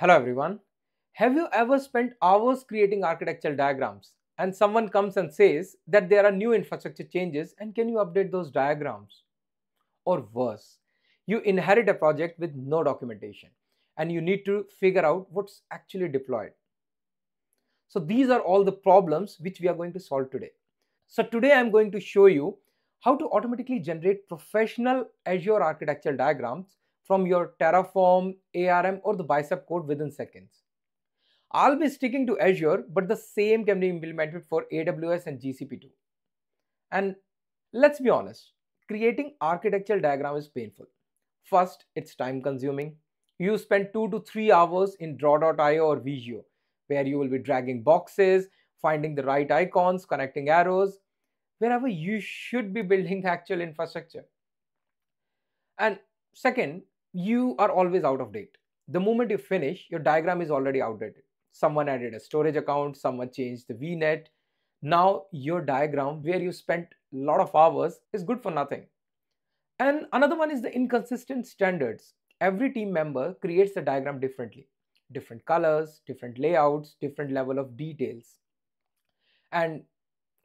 Hello everyone. Have you ever spent hours creating architectural diagrams and someone comes and says that there are new infrastructure changes and can you update those diagrams? Or worse, you inherit a project with no documentation and you need to figure out what's actually deployed. So these are all the problems which we are going to solve today. So today I'm going to show you how to automatically generate professional Azure architectural diagrams from your Terraform, ARM or the bicep code within seconds. I'll be sticking to Azure, but the same can be implemented for AWS and GCP too. And let's be honest, creating architectural diagram is painful. First, it's time consuming. You spend two to three hours in draw.io or Visio, where you will be dragging boxes, finding the right icons, connecting arrows, wherever you should be building the actual infrastructure. And second, you are always out of date. The moment you finish, your diagram is already outdated. Someone added a storage account, someone changed the VNet. Now your diagram where you spent a lot of hours is good for nothing. And another one is the inconsistent standards. Every team member creates the diagram differently. Different colors, different layouts, different level of details. And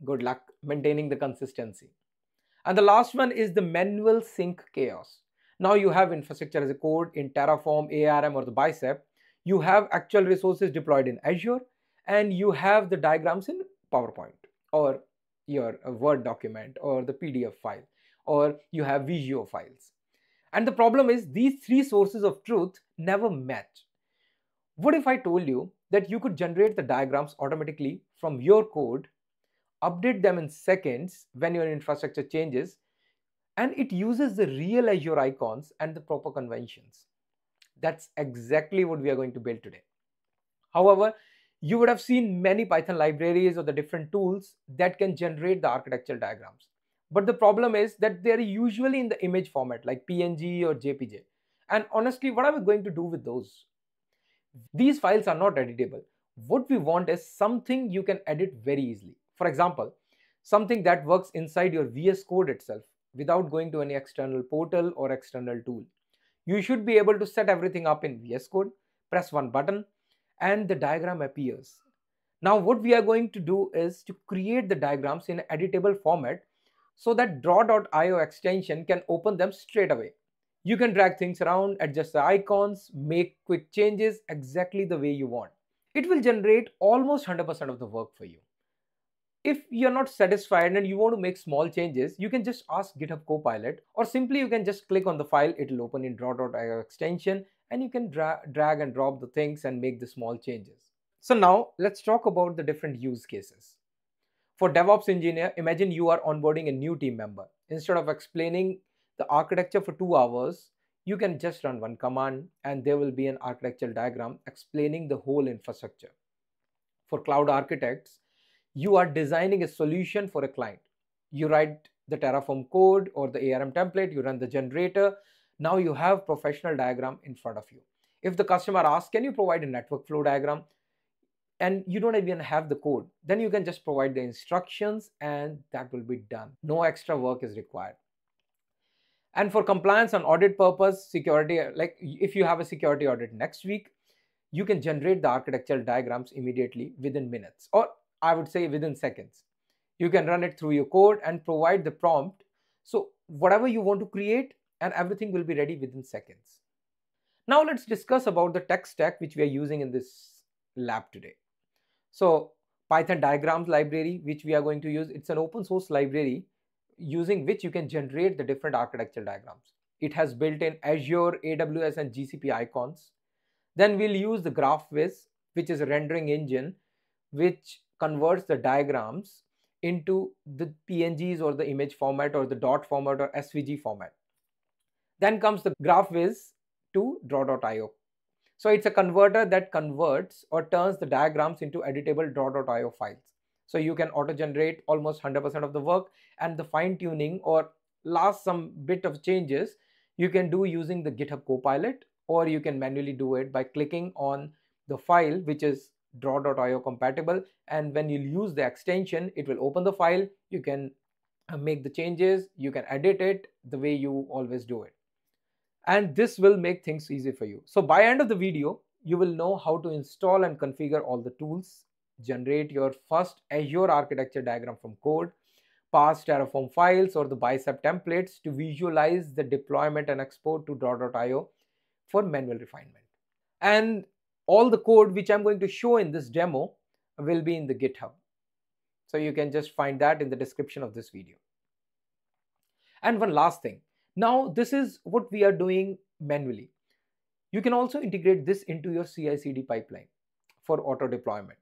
good luck maintaining the consistency. And the last one is the manual sync chaos. Now you have infrastructure as a code in Terraform, ARM or the Bicep. You have actual resources deployed in Azure and you have the diagrams in PowerPoint or your Word document or the PDF file or you have Visio files. And the problem is these three sources of truth never match. What if I told you that you could generate the diagrams automatically from your code, update them in seconds when your infrastructure changes and it uses the real Azure icons and the proper conventions. That's exactly what we are going to build today. However, you would have seen many Python libraries or the different tools that can generate the architectural diagrams. But the problem is that they are usually in the image format like PNG or JPG. And honestly, what are we going to do with those? These files are not editable. What we want is something you can edit very easily. For example, something that works inside your VS Code itself without going to any external portal or external tool. You should be able to set everything up in VS Code, press one button and the diagram appears. Now what we are going to do is to create the diagrams in editable format so that draw.io extension can open them straight away. You can drag things around, adjust the icons, make quick changes exactly the way you want. It will generate almost 100% of the work for you if you're not satisfied and you want to make small changes, you can just ask GitHub Copilot or simply you can just click on the file, it'll open in draw.io extension and you can dra drag and drop the things and make the small changes. So now let's talk about the different use cases. For DevOps engineer, imagine you are onboarding a new team member. Instead of explaining the architecture for two hours, you can just run one command and there will be an architectural diagram explaining the whole infrastructure. For cloud architects, you are designing a solution for a client. You write the Terraform code or the ARM template, you run the generator. Now you have professional diagram in front of you. If the customer asks, can you provide a network flow diagram? And you don't even have the code, then you can just provide the instructions and that will be done. No extra work is required. And for compliance and audit purpose, security, like if you have a security audit next week, you can generate the architectural diagrams immediately within minutes or I would say within seconds. You can run it through your code and provide the prompt. So whatever you want to create and everything will be ready within seconds. Now let's discuss about the tech stack which we are using in this lab today. So Python diagrams library which we are going to use, it's an open source library using which you can generate the different architectural diagrams. It has built-in Azure, AWS and GCP icons. Then we'll use the GraphViz which is a rendering engine which converts the diagrams into the PNGs or the image format or the dot format or SVG format. Then comes the GraphViz to draw.io. So it's a converter that converts or turns the diagrams into editable draw.io files. So you can auto-generate almost 100% of the work and the fine tuning or last some bit of changes you can do using the GitHub Copilot or you can manually do it by clicking on the file which is draw.io compatible. And when you use the extension it will open the file. You can uh, make the changes. You can edit it the way you always do it. And this will make things easy for you. So by end of the video you will know how to install and configure all the tools, generate your first Azure architecture diagram from code, pass Terraform files or the bicep templates to visualize the deployment and export to draw.io for manual refinement. And all the code which I'm going to show in this demo will be in the GitHub. So you can just find that in the description of this video. And one last thing. Now this is what we are doing manually. You can also integrate this into your CI/CD pipeline for auto deployment.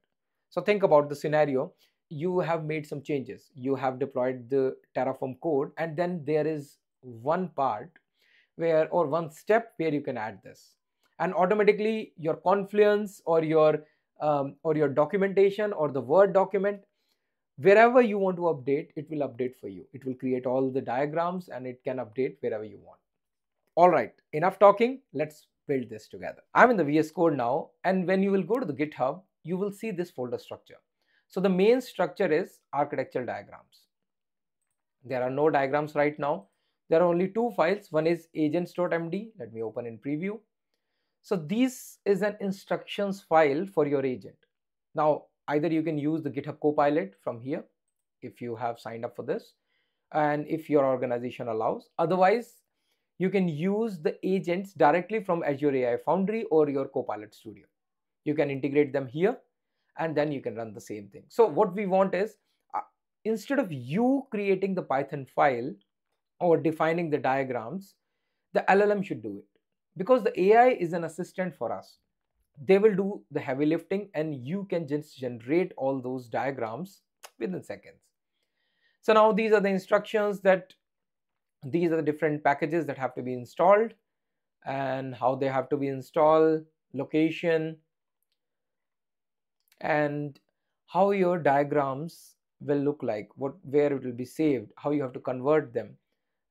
So think about the scenario. You have made some changes. You have deployed the Terraform code and then there is one part where or one step where you can add this and automatically your confluence or your um, or your documentation or the word document wherever you want to update it will update for you. It will create all the diagrams and it can update wherever you want. All right enough talking. Let's build this together. I'm in the vs code now and when you will go to the github you will see this folder structure. So the main structure is architectural diagrams. There are no diagrams right now. There are only two files. One is agents.md let me open in preview so this is an instructions file for your agent. Now, either you can use the GitHub Copilot from here if you have signed up for this and if your organization allows. Otherwise, you can use the agents directly from Azure AI Foundry or your Copilot Studio. You can integrate them here and then you can run the same thing. So what we want is uh, instead of you creating the Python file or defining the diagrams, the LLM should do it because the AI is an assistant for us. They will do the heavy lifting and you can just generate all those diagrams within seconds. So now these are the instructions that these are the different packages that have to be installed and how they have to be installed, location, and how your diagrams will look like, what where it will be saved, how you have to convert them,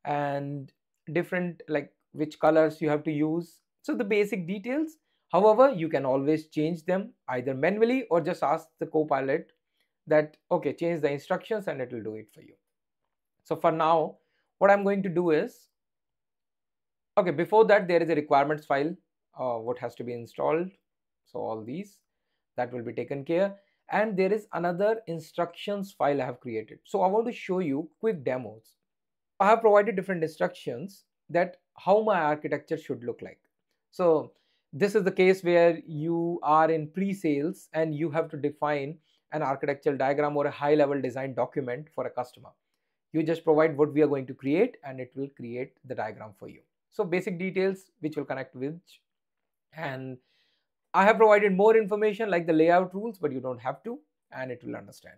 and different like which colors you have to use. So the basic details. However, you can always change them either manually or just ask the copilot that, okay, change the instructions and it will do it for you. So for now, what I'm going to do is, okay, before that, there is a requirements file, uh, what has to be installed. So all these that will be taken care. And there is another instructions file I have created. So I want to show you quick demos. I have provided different instructions that how my architecture should look like. So this is the case where you are in pre-sales and you have to define an architectural diagram or a high level design document for a customer. You just provide what we are going to create and it will create the diagram for you. So basic details which will connect with and I have provided more information like the layout rules but you don't have to and it will understand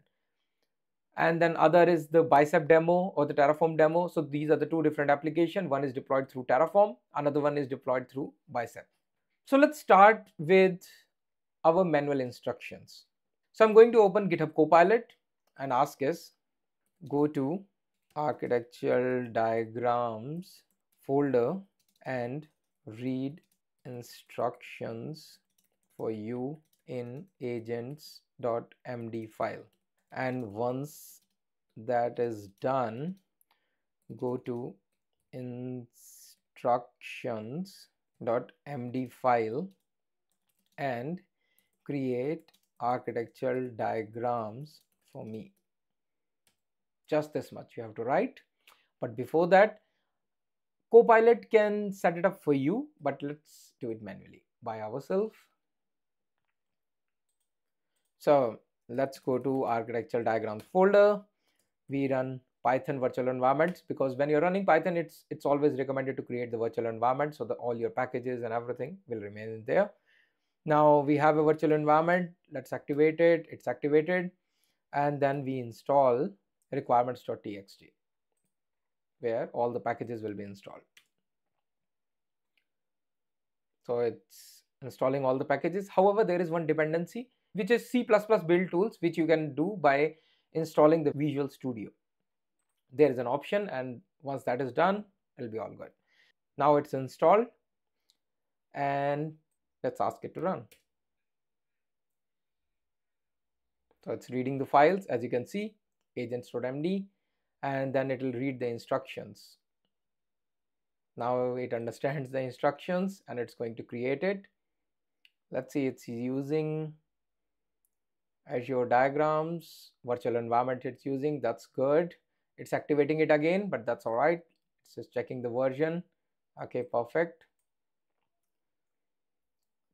and then other is the bicep demo or the terraform demo. So these are the two different applications one is deployed through terraform. Another one is deployed through bicep. So let's start with our manual instructions. So i'm going to open github copilot and ask us go to architectural diagrams folder and read instructions for you in agents.md file and once that is done go to instructions.md file and create architectural diagrams for me. Just this much you have to write. But before that copilot can set it up for you but let's do it manually by ourselves. So let's go to architectural diagrams folder we run python virtual environments because when you're running python it's it's always recommended to create the virtual environment so that all your packages and everything will remain there. Now we have a virtual environment. Let's activate it. It's activated. And then we install requirements.txt where all the packages will be installed. So it's installing all the packages. However there is one dependency which is C++ build tools, which you can do by installing the Visual Studio. There is an option and once that is done, it'll be all good. Now it's installed and let's ask it to run. So it's reading the files as you can see, agents.md and then it will read the instructions. Now it understands the instructions and it's going to create it let's see it's using Azure diagrams, virtual environment it's using, that's good. It's activating it again, but that's all right. It's just checking the version. Okay, perfect.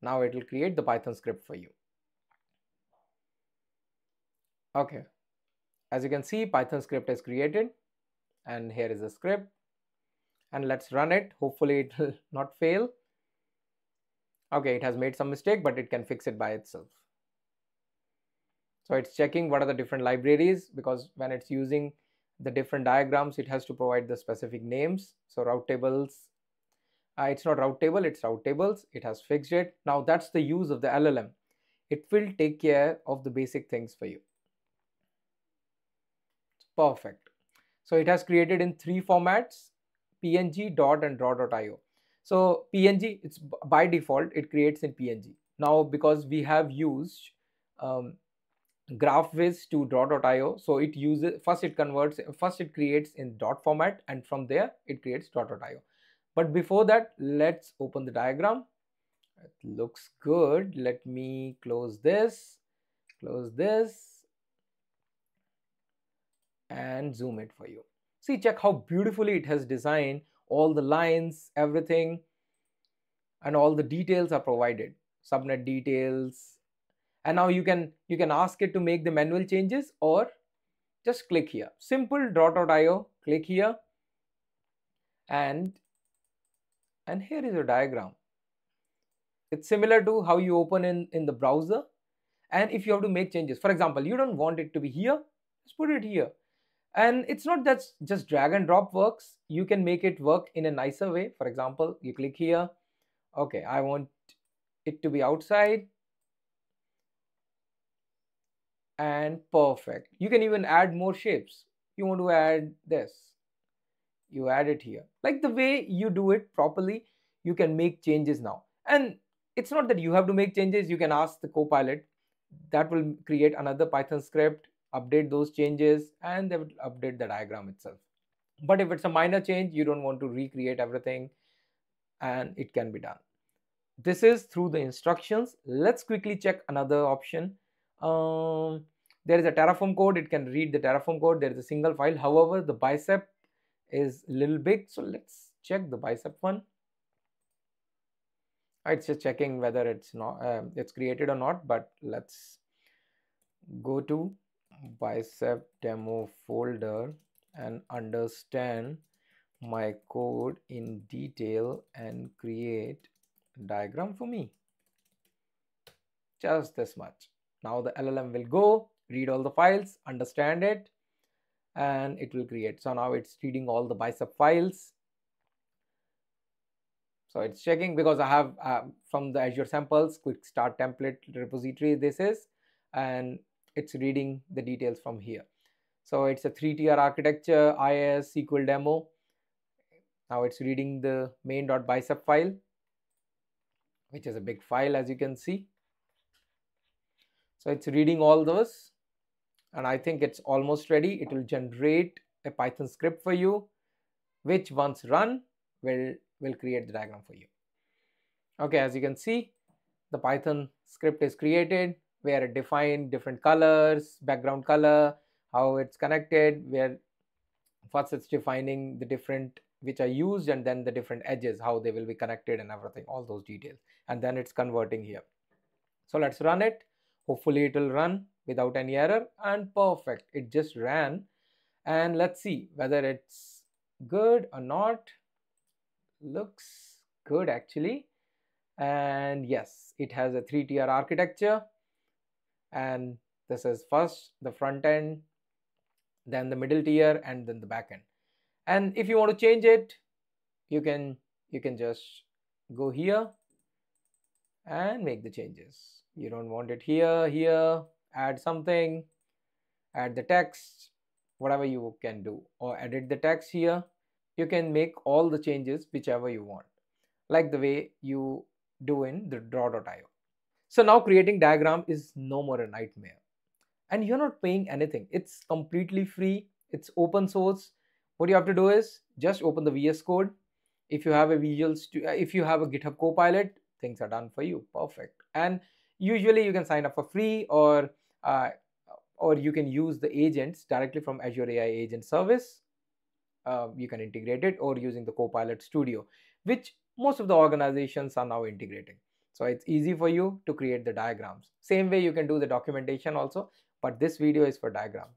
Now it will create the Python script for you. Okay, as you can see, Python script is created and here is the script and let's run it. Hopefully it will not fail. Okay, it has made some mistake, but it can fix it by itself. So it's checking what are the different libraries because when it's using the different diagrams, it has to provide the specific names. So route tables, uh, it's not route table, it's route tables. It has fixed it. Now that's the use of the LLM. It will take care of the basic things for you. Perfect. So it has created in three formats, PNG, dot and draw.io. So PNG, it's by default, it creates in PNG. Now because we have used um, GraphViz to draw.io. So it uses first it converts first it creates in dot format and from there it creates draw.io. But before that, let's open the diagram. It looks good. Let me close this, close this, and zoom it for you. See, check how beautifully it has designed all the lines, everything, and all the details are provided. Subnet details, and now you can you can ask it to make the manual changes or just click here. Simple draw.io click here. And and here is your diagram. It's similar to how you open in in the browser. And if you have to make changes for example you don't want it to be here just put it here. And it's not that just drag and drop works. You can make it work in a nicer way. For example you click here. Okay i want it to be outside and perfect. You can even add more shapes. You want to add this, you add it here. Like the way you do it properly, you can make changes now. And it's not that you have to make changes, you can ask the copilot that will create another Python script, update those changes, and they will update the diagram itself. But if it's a minor change, you don't want to recreate everything, and it can be done. This is through the instructions. Let's quickly check another option um, there is a terraform code. It can read the terraform code. There is a single file. However the bicep is a little big. So let's check the bicep one. It's just checking whether it's not uh, it's created or not but let's go to bicep demo folder and understand my code in detail and create a diagram for me. Just this much now the LLM will go, read all the files, understand it, and it will create. So now it's reading all the bicep files. So it's checking because I have uh, from the Azure samples, quick start template repository this is, and it's reading the details from here. So it's a three tier architecture, IIS, SQL demo. Now it's reading the main.bicep file, which is a big file as you can see. So it's reading all those and I think it's almost ready. It will generate a Python script for you, which once run will, will create the diagram for you. Okay, as you can see, the Python script is created where it defined different colors, background color, how it's connected, where first it's defining the different which are used and then the different edges, how they will be connected and everything, all those details. And then it's converting here. So let's run it hopefully it will run without any error and perfect. It just ran. And let's see whether it's good or not. Looks good actually. And yes it has a three tier architecture. And this is first the front end then the middle tier and then the back end. And if you want to change it you can you can just go here and make the changes. You don't want it here here add something add the text whatever you can do or edit the text here. You can make all the changes whichever you want like the way you do in the draw.io so now creating diagram is no more a nightmare. And you're not paying anything. It's completely free. It's open source. What you have to do is just open the vs code. If you have a visual if you have a github copilot things are done for you. Perfect. And usually you can sign up for free or uh, or you can use the agents directly from azure ai agent service. Uh, you can integrate it or using the copilot studio which most of the organizations are now integrating. So it's easy for you to create the diagrams. Same way you can do the documentation also but this video is for diagram.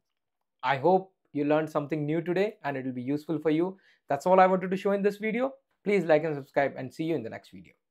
i hope you learned something new today and it will be useful for you. That's all i wanted to show in this video. Please like and subscribe and see you in the next video